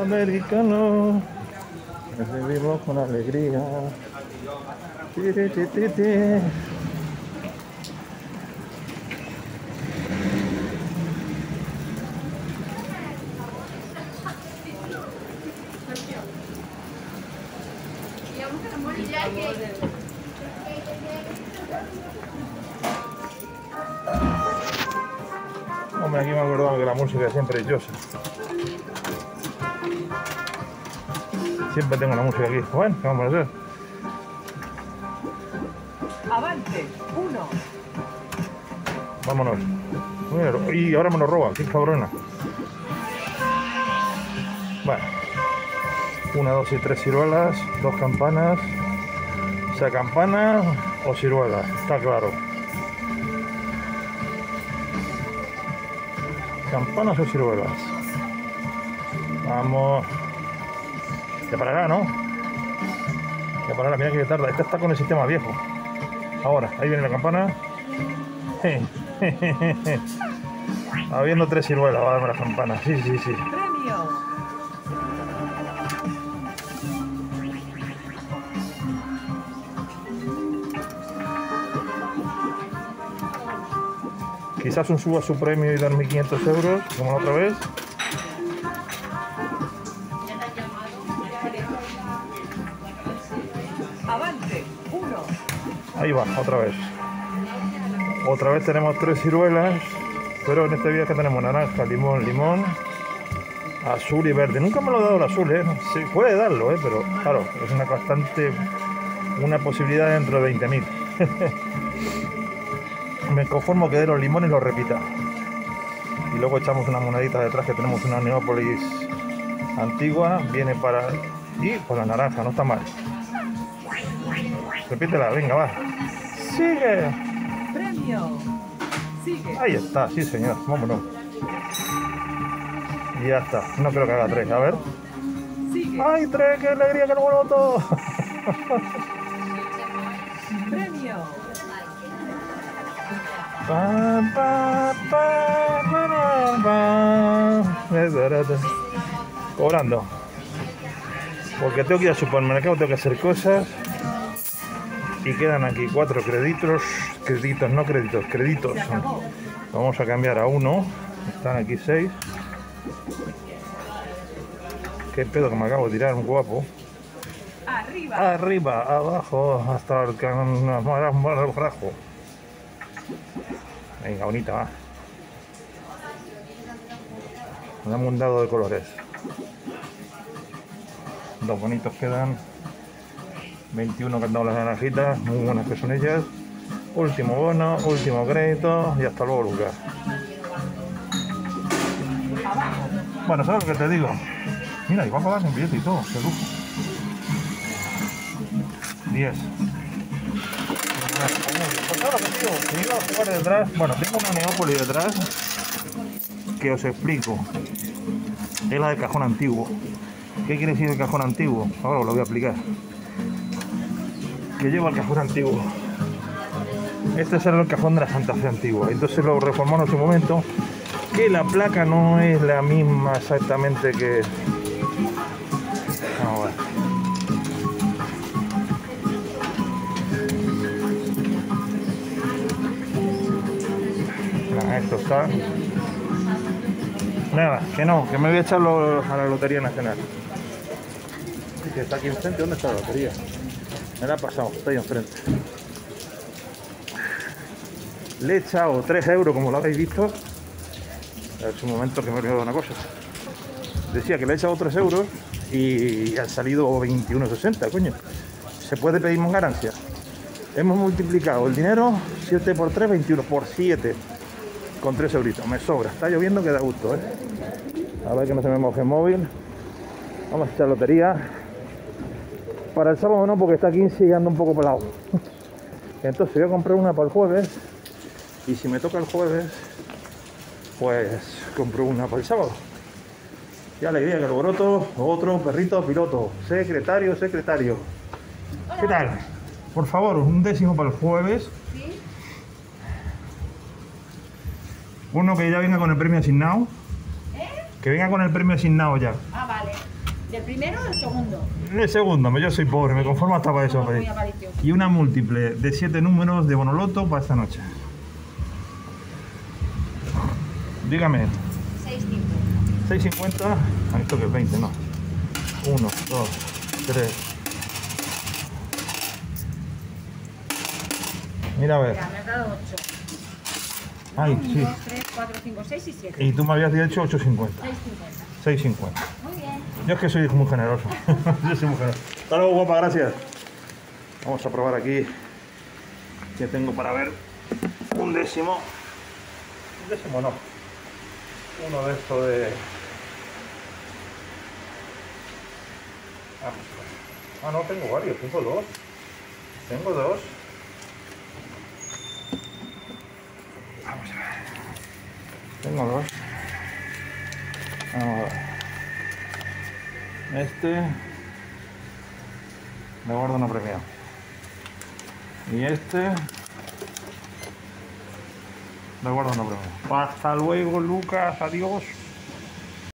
Americano. Recibimos con alegría. Hombre, aquí me acuerdo que la música siempre yosa. Siempre tengo la música aquí. Bueno, ¿qué vamos a hacer? Avante, uno. Vámonos. Bueno, Y ahora me lo roba, qué cabrona. Bueno. Una, dos y tres ciruelas, dos campanas. O sea, campana o ciruela, está claro. Campanas o ciruelas. Vamos. Ya parará, ¿no? Ya parará, mira que tarda. Esta está con el sistema viejo. Ahora, ahí viene la campana. Habiendo tres ciruelas, va a darme la campana. Sí, sí, sí. Quizás un suba su premio y darme 500 euros, como otra vez. Ahí va, otra vez. Otra vez tenemos tres ciruelas, pero en este viaje tenemos naranja, limón, limón, azul y verde. Nunca me lo he dado el azul, ¿eh? Se puede darlo, ¿eh? Pero claro, es una bastante, una posibilidad dentro de 20.000. me conformo que dé los limones y los repita. Y luego echamos una monedita detrás que tenemos una Neópolis antigua, viene para... Y pues la naranja, no está mal. Repítela, venga, va. Sigue. Premio. Sigue. Ahí está, sí señor, vámonos. Y ya está, no creo que haga tres, a ver. Sigue. ¡Ay, tres! ¡Qué alegría que lo vuelvo todo! Premio. Pa, pa, pa. Cobrando. Porque tengo que ir al supermercado, tengo que hacer cosas. Y quedan aquí cuatro créditos. Créditos, no créditos, créditos. Vamos a cambiar a uno. Están aquí seis. Qué pedo que me acabo de tirar, un guapo. Arriba. Arriba, abajo, hasta el carajo. Venga, bonita, va. Dame un dado de colores. Dos bonitos quedan. 21 que han dado las naranjitas, muy buenas que son ellas. Último bono, último crédito y hasta luego, Lucas. Bueno, ¿sabes lo que te digo? Mira, y va a pagar sin billete y todo, qué lujo. 10. Pues ahora que digo, que iba a jugar detrás, bueno, tengo una Neópolis detrás que os explico. Es la del cajón antiguo. ¿Qué quiere decir el cajón antiguo? Ahora os lo voy a explicar. Que lleva el cajón antiguo. Este es el cajón de la Santa Fe antigua. Entonces lo reformaron en su momento. Que la placa no es la misma exactamente que. Vamos a ver. Ah, esto está. Nada, que no, que me voy a echarlo a la Lotería Nacional. Está aquí enfrente, ¿dónde está la lotería? Me la ha pasado, está ahí enfrente. Le he echado 3 euros, como lo habéis visto. Es un momento que me he olvidado una cosa. Decía que le he echado 3 euros y han salido 21,60, coño. Se puede pedir más ganancia. Hemos multiplicado el dinero 7 por 3, 21 por 7 con 3 euritos. Me sobra. Está lloviendo que da gusto, ¿eh? A ver que no se me moje el móvil. Vamos a echar lotería. Para el sábado no, porque está 15 y anda un poco pelado. Entonces voy a comprar una para el jueves. Y si me toca el jueves, pues compro una para el sábado. Y alegría que el broto, otro perrito piloto. Secretario, secretario. ¿Qué tal? Por favor, un décimo para el jueves. Uno que ya venga con el premio asignado. Que venga con el premio asignado ya. Ah. ¿Del primero o del segundo? El segundo, yo soy pobre, me conformo hasta para eso. Muy. Y una múltiple de 7 números de Bonoloto para esta noche. Dígame, 6,50. 6.50, ah, esto que es 20, no. 1, 2, 3. Mira a ver. Ya, me has dado 8. Ay, 1, sí. 2, 3, 4, 5, 6 y 7. Y tú me habías dicho 8.50. 6,50. 6.50. Yo es que soy muy generoso. Yo soy muy generoso. Hasta luego, guapa, gracias. Vamos a probar aquí que tengo para ver un décimo. Un décimo no. Uno de estos de. Vamos a ver. Ah, no, tengo varios, tengo dos. Tengo dos. Vamos a ver. Tengo dos. Vamos a ver. Este me guardo una premia. Y este me guardo una premia. Hasta luego, Lucas. Adiós.